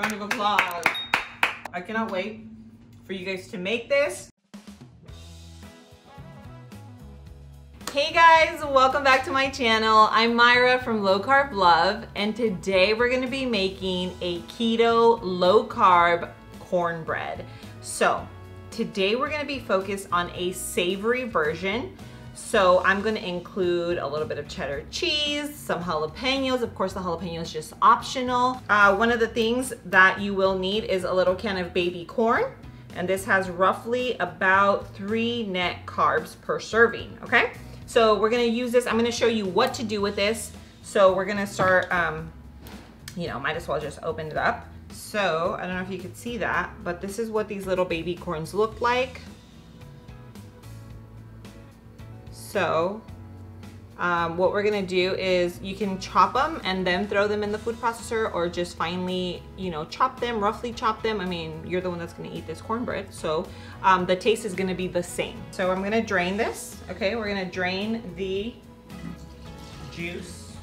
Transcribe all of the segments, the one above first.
Round of applause. I cannot wait for you guys to make this. Hey guys, welcome back to my channel. I'm Mayra from Low Carb Love, and today we're gonna be making a keto low carb cornbread. So today we're gonna be focused on a savory version. So I'm gonna include a little bit of cheddar cheese, some jalapenos. Of course, the jalapeno is just optional. Uh, one of the things that you will need is a little can of baby corn. And this has roughly about three net carbs per serving, okay? So we're gonna use this. I'm gonna show you what to do with this. So we're gonna start, um, you know, might as well just open it up. So I don't know if you could see that, but this is what these little baby corns look like. So um, what we're gonna do is you can chop them and then throw them in the food processor or just finely, you know, chop them, roughly chop them. I mean, you're the one that's gonna eat this cornbread. So um, the taste is gonna be the same. So I'm gonna drain this, okay? We're gonna drain the juice.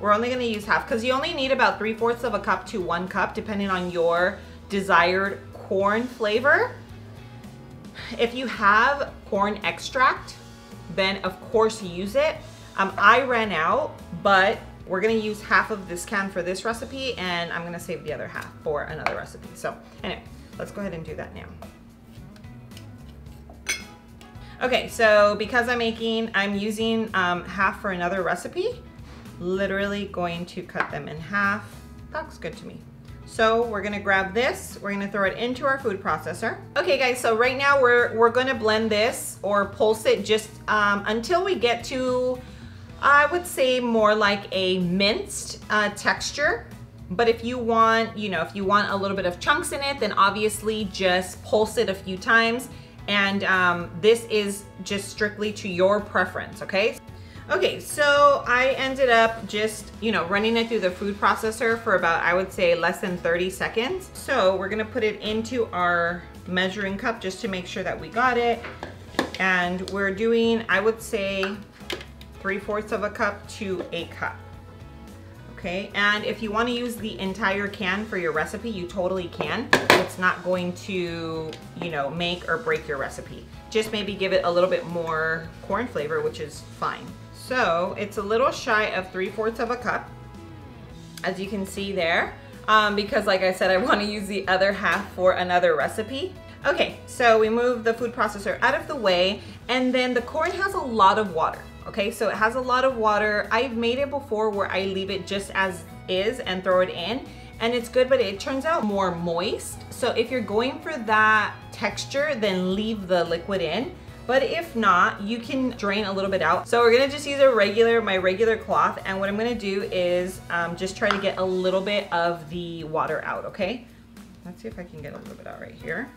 We're only gonna use half because you only need about three fourths of a cup to one cup depending on your desired corn flavor. If you have corn extract, then of course use it. Um, I ran out, but we're gonna use half of this can for this recipe and I'm gonna save the other half for another recipe. So anyway, let's go ahead and do that now. Okay, so because I'm making, I'm using um, half for another recipe, literally going to cut them in half. That's good to me. So we're gonna grab this, we're gonna throw it into our food processor. Okay guys, so right now we're, we're gonna blend this or pulse it just um, until we get to, I would say more like a minced uh, texture. But if you want, you know, if you want a little bit of chunks in it, then obviously just pulse it a few times. And um, this is just strictly to your preference, okay? Okay, so I ended up just, you know, running it through the food processor for about, I would say less than 30 seconds. So we're gonna put it into our measuring cup just to make sure that we got it. And we're doing, I would say, three fourths of a cup to a cup. Okay, and if you wanna use the entire can for your recipe, you totally can. It's not going to, you know, make or break your recipe. Just maybe give it a little bit more corn flavor, which is fine. So it's a little shy of 3 fourths of a cup, as you can see there, um, because like I said, I wanna use the other half for another recipe. Okay, so we move the food processor out of the way, and then the corn has a lot of water. Okay, so it has a lot of water. I've made it before where I leave it just as is and throw it in, and it's good, but it turns out more moist. So if you're going for that texture, then leave the liquid in. But if not, you can drain a little bit out. So we're gonna just use a regular, my regular cloth. And what I'm gonna do is um, just try to get a little bit of the water out, okay? Let's see if I can get a little bit out right here.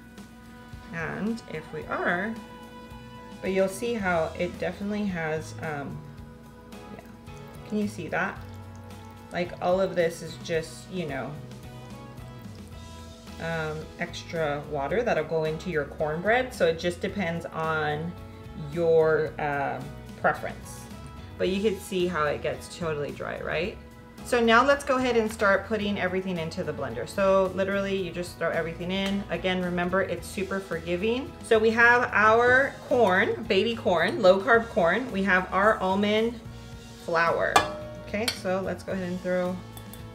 And if we are, but you'll see how it definitely has, um, yeah. Can you see that? Like all of this is just, you know, um, extra water that'll go into your cornbread. So it just depends on your um, preference. But you can see how it gets totally dry, right? So now let's go ahead and start putting everything into the blender. So literally you just throw everything in. Again, remember it's super forgiving. So we have our corn, baby corn, low carb corn. We have our almond flour. Okay, so let's go ahead and throw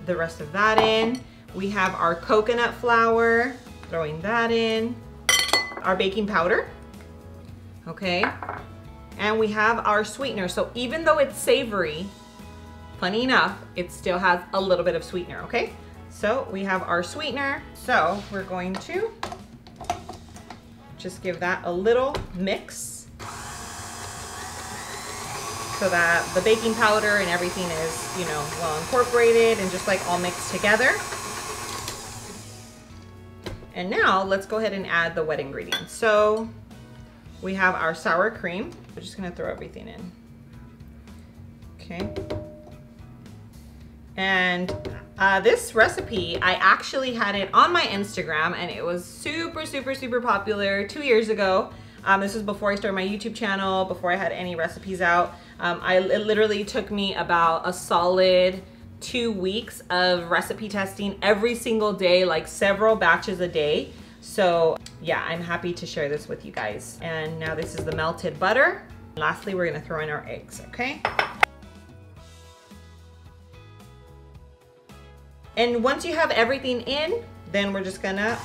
the rest of that in. We have our coconut flour, throwing that in. Our baking powder, okay? And we have our sweetener. So even though it's savory, funny enough, it still has a little bit of sweetener, okay? So we have our sweetener. So we're going to just give that a little mix so that the baking powder and everything is, you know, well incorporated and just like all mixed together. And now let's go ahead and add the wet ingredients. So we have our sour cream. We're just gonna throw everything in. Okay. And uh, this recipe, I actually had it on my Instagram and it was super, super, super popular two years ago. Um, this was before I started my YouTube channel, before I had any recipes out. Um, I, it literally took me about a solid two weeks of recipe testing every single day, like several batches a day. So yeah, I'm happy to share this with you guys. And now this is the melted butter. Lastly, we're gonna throw in our eggs, okay? And once you have everything in, then we're just gonna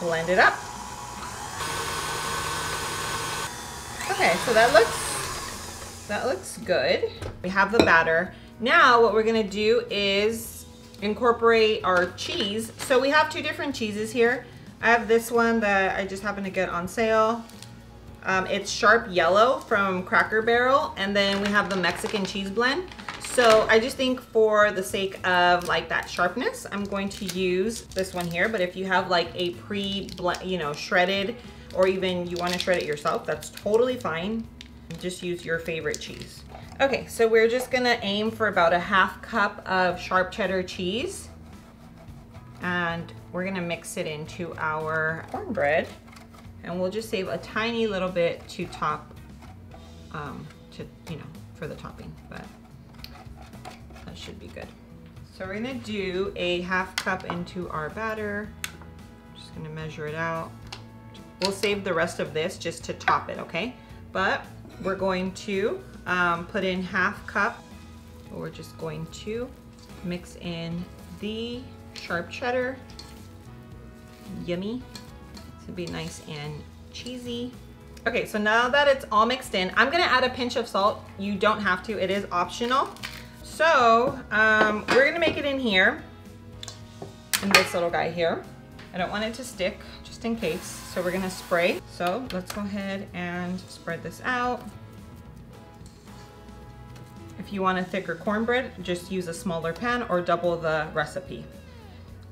blend it up. Okay, so that looks, that looks good. We have the batter. Now what we're gonna do is incorporate our cheese. So we have two different cheeses here. I have this one that I just happened to get on sale. Um, it's sharp yellow from Cracker Barrel. And then we have the Mexican cheese blend. So I just think for the sake of like that sharpness, I'm going to use this one here. But if you have like a pre, you know, shredded or even you want to shred it yourself, that's totally fine. Just use your favorite cheese. Okay, so we're just gonna aim for about a half cup of sharp cheddar cheese. And we're gonna mix it into our cornbread. And we'll just save a tiny little bit to top, um, to, you know, for the topping, but that should be good. So we're gonna do a half cup into our batter. Just gonna measure it out. We'll save the rest of this just to top it, okay? But we're going to um, put in half cup. We're just going to mix in the sharp cheddar. Yummy. To be nice and cheesy. Okay, so now that it's all mixed in, I'm gonna add a pinch of salt. You don't have to, it is optional. So um, we're gonna make it in here, in this little guy here. I don't want it to stick, just in case. So we're gonna spray. So let's go ahead and spread this out. If you want a thicker cornbread, just use a smaller pan or double the recipe.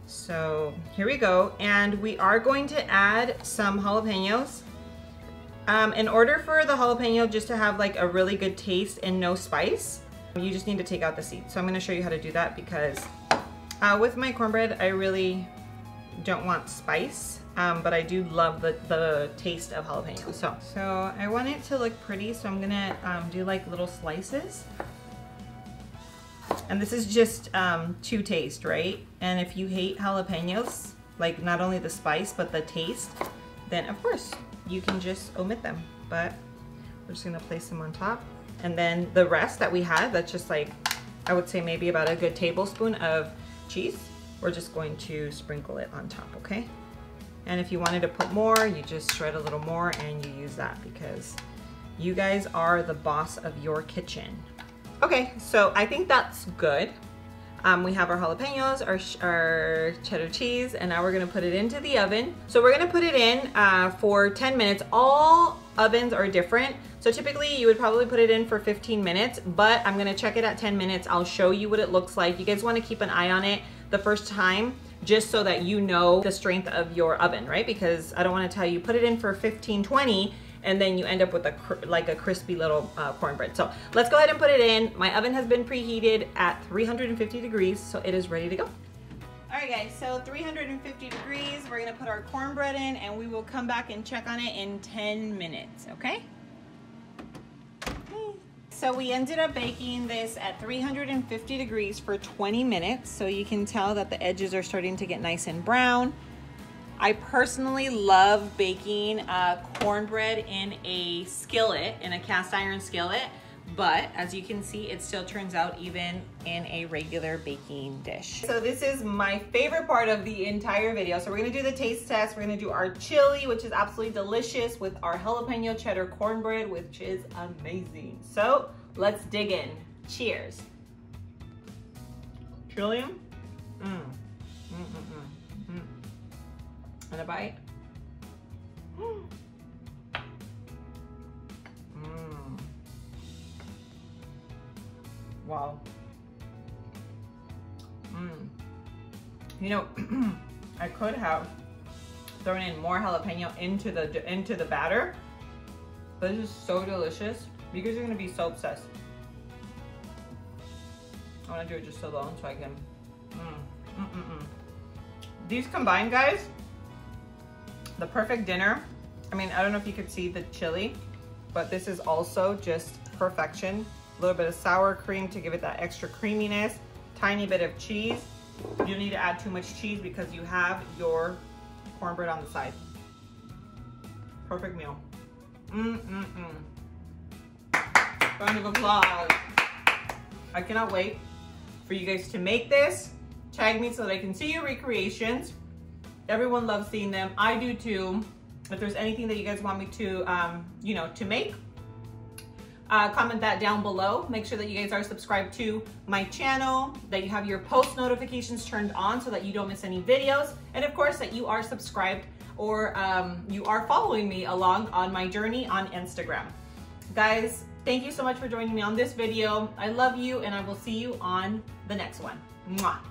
So here we go. And we are going to add some jalapenos. Um, in order for the jalapeno just to have like a really good taste and no spice, you just need to take out the seeds. So I'm gonna show you how to do that because uh, with my cornbread, I really don't want spice, um, but I do love the, the taste of jalapeno. So, so I want it to look pretty, so I'm gonna um, do like little slices. And this is just um, to taste, right? And if you hate jalapenos, like not only the spice, but the taste, then of course you can just omit them. But we're just gonna place them on top. And then the rest that we had, that's just like, I would say maybe about a good tablespoon of cheese. We're just going to sprinkle it on top, okay? And if you wanted to put more, you just shred a little more and you use that because you guys are the boss of your kitchen. Okay, so I think that's good. Um, we have our jalapenos, our, our, cheddar cheese, and now we're gonna put it into the oven. So we're gonna put it in uh, for 10 minutes. All ovens are different. So typically you would probably put it in for 15 minutes, but I'm gonna check it at 10 minutes. I'll show you what it looks like. You guys wanna keep an eye on it the first time just so that you know the strength of your oven, right? Because I don't wanna tell you, put it in for 15, 20, and then you end up with a like a crispy little uh, cornbread. So let's go ahead and put it in. My oven has been preheated at 350 degrees, so it is ready to go. All right guys, so 350 degrees, we're gonna put our cornbread in and we will come back and check on it in 10 minutes, okay? So we ended up baking this at 350 degrees for 20 minutes. So you can tell that the edges are starting to get nice and brown. I personally love baking uh, cornbread in a skillet, in a cast iron skillet. But as you can see, it still turns out even in a regular baking dish. So this is my favorite part of the entire video. So we're gonna do the taste test. We're gonna do our chili, which is absolutely delicious with our jalapeno cheddar cornbread, which is amazing. So let's dig in. Cheers. Trillium? Mmm. Mm, mm, mm, mm. And a bite. Wow. Mmm. You know, I could have thrown in more jalapeno into the into the batter. But this is so delicious. You guys are gonna be so obsessed. I wanna do it just alone so I can. Mm, mm, mm, mm. These combined, guys, the perfect dinner. I mean, I don't know if you could see the chili, but this is also just perfection a little bit of sour cream to give it that extra creaminess, tiny bit of cheese. You don't need to add too much cheese because you have your cornbread on the side. Perfect meal. Mm-mm-mm. Round of applause. I cannot wait for you guys to make this. Tag me so that I can see your recreations. Everyone loves seeing them. I do too. If there's anything that you guys want me to, um, you know, to make, uh, comment that down below. Make sure that you guys are subscribed to my channel, that you have your post notifications turned on so that you don't miss any videos. And of course that you are subscribed or um, you are following me along on my journey on Instagram. Guys, thank you so much for joining me on this video. I love you and I will see you on the next one. Mwah.